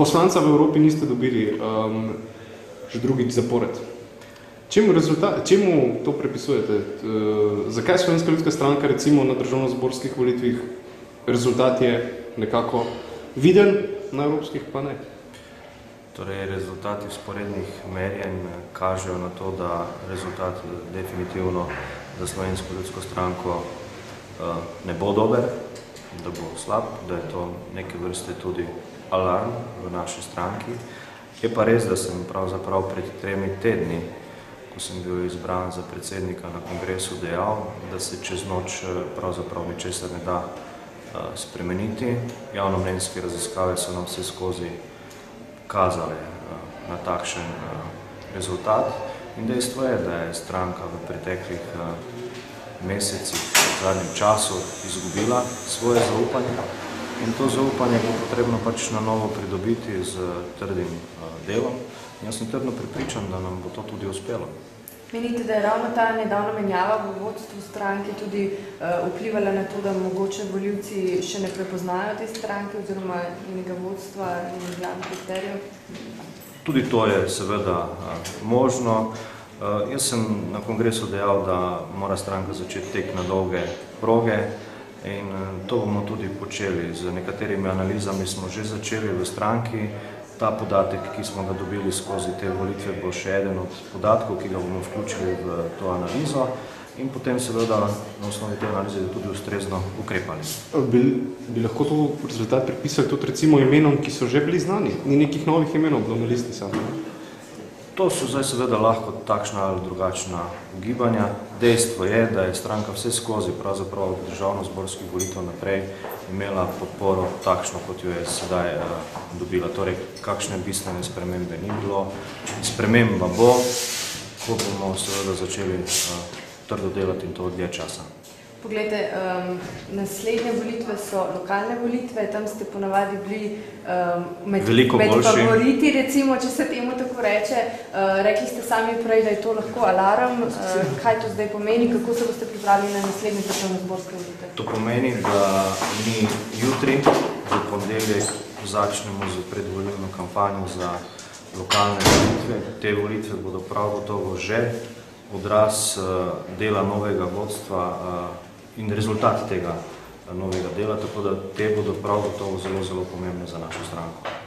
poslanca v Evropi niste dobili um, že drugič zapored. Čemu, rezultat, čemu to prepisujete? Uh, zakaj Slovenska ljudska stranka recimo na državno-zborskih volitvih rezultat je nekako viden, na evropskih pa ne? Torej, rezultati sporednih merjenj kažejo na to, da rezultat definitivno za Slovensko ljudsko stranko uh, ne bo dober, da bo slab, da je to neke vrste tudi alarm v naši stranki. Je pa res, da sem pravzaprav pred tremi tedni, ko sem bil izbran za predsednika na kongresu, dejal, da se čez noč pravzaprav ničesar ne da uh, spremeniti. Javnomnenjske raziskave so nam vse skozi kazale uh, na takšen rezultat. In dejstvo je, da je stranka v preteklih mesecih, v zadnjem času izgubila svoje zaupanje in to zaupanje bo potrebno pač na novo pridobiti z trdim delom. In jaz sem trdno pripričan, da nam bo to tudi uspelo. Menite, da je ravno ta nedavna menjava v vodstvu stranke tudi uh, vplivala na to, da mogoče voljivci še ne prepoznajo te stranke oziroma njenega vodstva in glavnih kriterijev? Tudi to je seveda uh, možno. Uh, Uh, jaz sem na kongresu dejal, da mora stranka začeti tek na dolge proge in uh, to bomo tudi počeli. Z nekaterimi analizami smo že začeli v stranki. Ta podatek, ki smo ga dobili skozi te volitve, bo še eden od podatkov, ki ga bomo vključili v to analizo in potem seveda na osnovi te analize tudi ustrezno ukrepali. Bi, bi lahko to rezultat pripisali tudi recimo imenom, ki so že bili znani? Ni nekih novih imenov bilo na listi samo? To so zdaj seveda lahko takšna ali drugačna ugibanja. Dejstvo je, da je stranka vse skozi pravzaprav državno-zborskih volitev naprej imela podporo takšno, kot jo je sedaj uh, dobila. Torej, kakšne bistvene spremembe ni bilo. Sprememba bo, ko bomo seveda začeli uh, trdo delati in to dlje časa. Poglejte, um, naslednje volitve so lokalne volitve, tam ste ponavadi bili um, med, med favoriti, recimo, če se temu tako reče. Uh, rekli ste sami prej, da je to lahko alarm. Uh, kaj to zdaj pomeni? Kako se boste pripravili na naslednje državno-zborske volitve? To pomeni, da mi jutri, v ponedeljek, začnemo z predvolilno kampanjo za lokalne volitve. Te volitve bodo prav gotovo že odraz uh, dela novega vodstva uh, in rezultat tega novega dela, tako da te bodo prav gotovo zelo, zelo pomembne za našo stranko.